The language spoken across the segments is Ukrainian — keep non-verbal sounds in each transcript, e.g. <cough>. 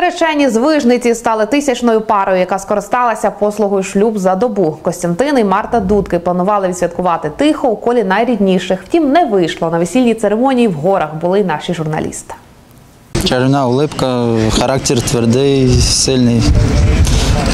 Наречені з вижниці стали тисячною парою, яка скористалася послугою шлюб за добу. Костянтин і Марта Дудки планували відсвяткувати тихо у колі найрідніших. Втім, не вийшло. На весільній церемонії в горах були наші журналісти. Чарівна улипка, характер твердий, сильний.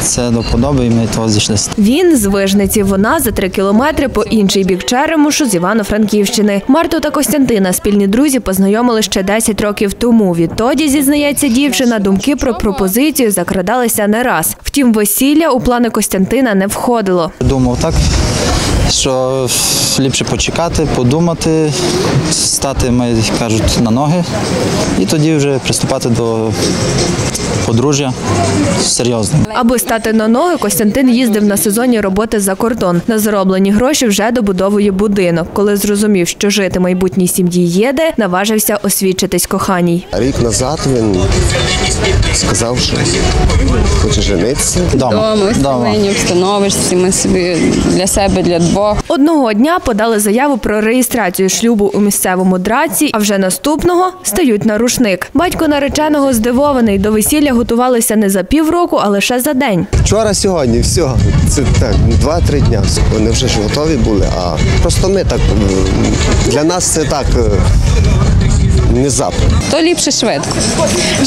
Це до подоби, і ми того зійшлися. Він з Вижниці, вона за три кілометри по інший бік Черемушу з Івано-Франківщини. Марту та Костянтина спільні друзі познайомили ще 10 років тому. Відтоді, зізнається дівчина, думки про пропозицію закрадалися не раз. Втім, весілля у плани Костянтина не входило. Думав так, що ліпше почекати, подумати, стати, ми кажуть, на ноги, і тоді вже приступати до подружжя серйозно. Аби стати на ноги, Костянтин їздив на сезонні роботи за кордон. На зароблені гроші вже добудовує будинок. Коли зрозумів, що жити майбутній сім'ї є де, наважився освідчитись коханій. Рік назад він сказав, що хоче женитися. Дома. Дома, Дома. повинні обстановишся, ми собі для себе, для двох. Одного дня подали заяву про реєстрацію шлюбу у місцевому драці, а вже наступного стають на рушник. Батько нареченого здивований. До весілля готувалися не за півроку, а лише за день. Вчора, сьогодні, все. Це так, два-три дня. Вони вже ж готові були, а просто ми так для нас це так е, внезапно. То ліпше швидко.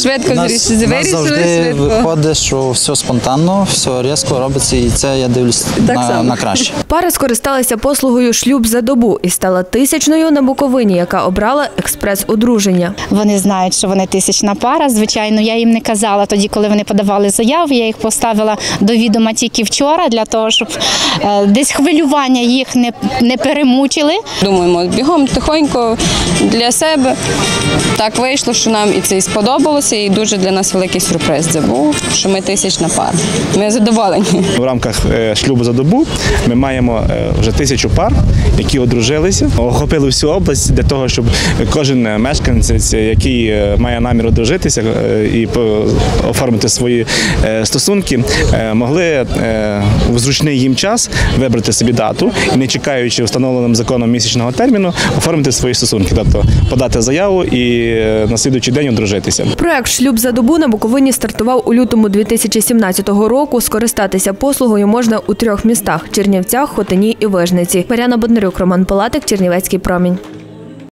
Швидко Нас, зріш- нас вирішили, завжди швидко. виходить, що все спонтанно, все різко робиться, і це я дивлюсь на, само. на краще. <laughs> Пара скористалася послугою шлюб за добу і стала тисячною на Буковині, яка обрала експрес-одруження. Вони знають, що вони тисячна пара. Звичайно, я їм не казала тоді, коли вони подавали заяву. Я їх поставила до відома тільки вчора, для того, щоб е, десь хвилювання їх не, не перемучили. Думаємо, бігом тихонько для себе. Так вийшло, що нам і це і сподобалося, і дуже для нас великий сюрприз це був, що ми тисячна пара. Ми задоволені. В рамках е, шлюбу за добу ми маємо е, вже тисячу пар, які одружилися, охопили всю область для того, щоб кожен мешканець, який е, має намір одружитися і оформити свої стосунки, могли в зручний їм час вибрати собі дату і не чекаючи встановленим законом місячного терміну, оформити свої стосунки, тобто подати заяву і е, на слідуючий день одружитися. Проект Шлюб за добу на Буковині стартував у лютому 2017 року. Скористатися послугою можна у трьох містах: Чернівцях, Хотині і Вижниці. Мар'яна Боднарюк, Роман Палатик, Чернівецький промінь.